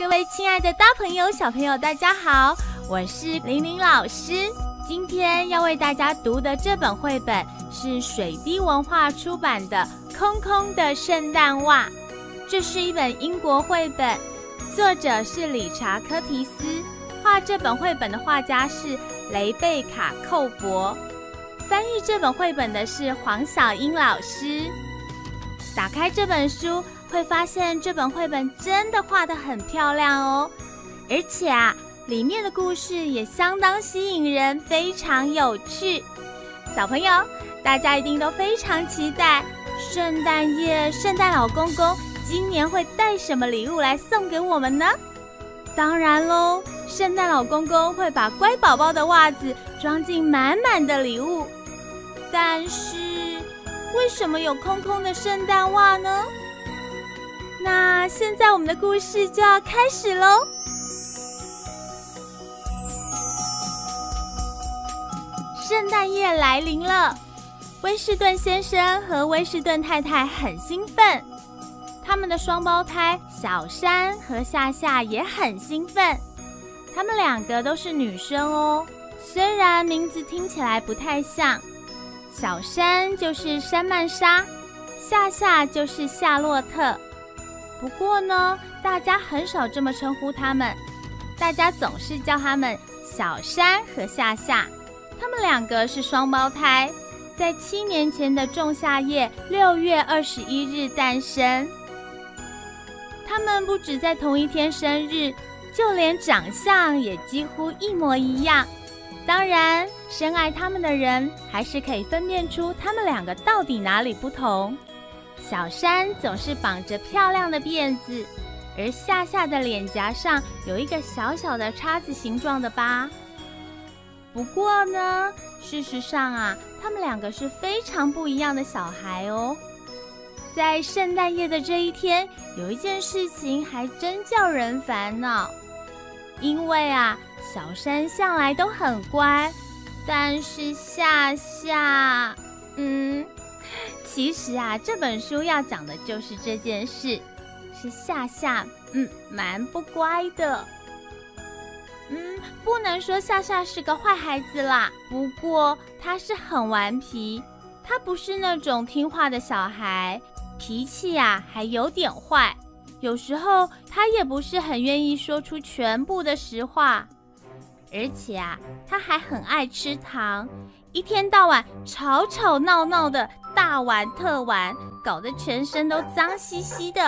各位亲爱的大朋友、小朋友，大家好，我是玲玲老师。今天要为大家读的这本绘本是水滴文化出版的《空空的圣诞袜》，这是一本英国绘本，作者是理查·科提斯，画这本绘本的画家是雷贝卡·寇博，翻译这本绘本的是黄小英老师。打开这本书。会发现这本绘本真的画得很漂亮哦，而且啊，里面的故事也相当吸引人，非常有趣。小朋友，大家一定都非常期待圣诞夜，圣诞老公公今年会带什么礼物来送给我们呢？当然喽，圣诞老公公会把乖宝宝的袜子装进满满的礼物。但是，为什么有空空的圣诞袜呢？那现在我们的故事就要开始喽。圣诞夜来临了，威士顿先生和威士顿太太很兴奋，他们的双胞胎小山和夏夏也很兴奋。他们两个都是女生哦，虽然名字听起来不太像，小山就是山曼莎，夏夏就是夏洛特。不过呢，大家很少这么称呼他们，大家总是叫他们小山和夏夏。他们两个是双胞胎，在七年前的仲夏夜六月二十一日诞生。他们不止在同一天生日，就连长相也几乎一模一样。当然，深爱他们的人还是可以分辨出他们两个到底哪里不同。小山总是绑着漂亮的辫子，而夏夏的脸颊上有一个小小的叉子形状的疤。不过呢，事实上啊，他们两个是非常不一样的小孩哦。在圣诞夜的这一天，有一件事情还真叫人烦恼，因为啊，小山向来都很乖，但是夏夏，嗯。其实啊，这本书要讲的就是这件事，是夏夏，嗯，蛮不乖的。嗯，不能说夏夏是个坏孩子啦，不过他是很顽皮，他不是那种听话的小孩，脾气呀还有点坏，有时候他也不是很愿意说出全部的实话，而且啊，他还很爱吃糖。一天到晚吵吵闹闹的，大玩特玩，搞得全身都脏兮兮的，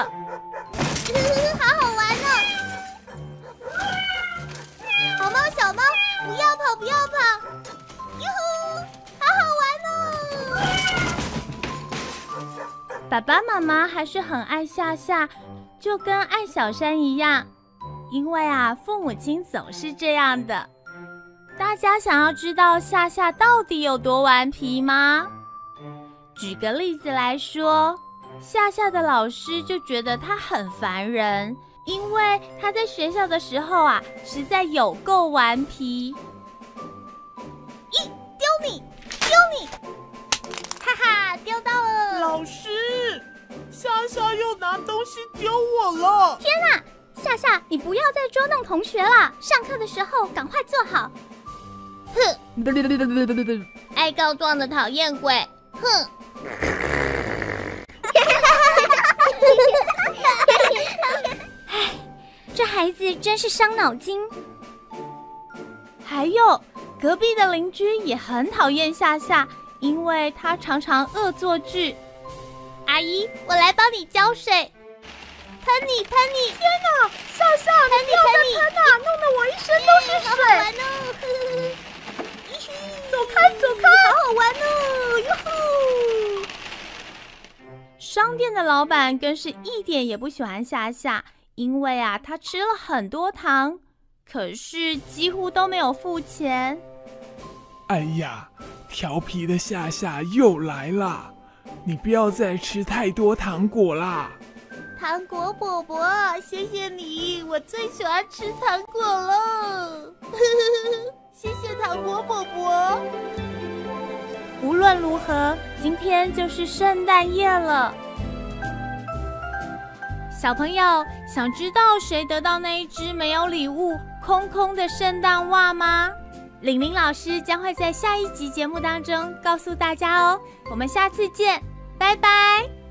好好玩哦！好猫小猫，不要跑，不要跑！哟呼，好好玩哦！爸爸妈妈还是很爱夏夏，就跟爱小山一样，因为啊，父母亲总是这样的。大家想要知道夏夏到底有多顽皮吗？举个例子来说，夏夏的老师就觉得他很烦人，因为他在学校的时候啊，实在有够顽皮。咦丢你，丢你，哈哈，丢到了！老师，夏夏又拿东西丢我了！天哪，夏夏，你不要再捉弄同学了，上课的时候赶快坐好。哼！爱告状的讨厌鬼！哼！这孩子真是伤脑筋。还有，隔壁的邻居也很讨厌夏夏，因为他常常恶作剧。阿姨，我来帮你浇水。喷你，喷你！天哪，夏夏，你不要再喷了，弄得我一身都是水。好玩哦！走开，走开！好好玩哦，哟吼！商店的老板更是一点也不喜欢夏夏，因为啊，他吃了很多糖，可是几乎都没有付钱。哎呀，调皮的夏夏又来了！你不要再吃太多糖果啦！糖果伯伯，谢谢你，我最喜欢吃糖果了。谢谢糖果伯伯。无论如何，今天就是圣诞夜了。小朋友想知道谁得到那一只没有礼物、空空的圣诞袜吗？玲玲老师将会在下一集节目当中告诉大家哦。我们下次见，拜拜。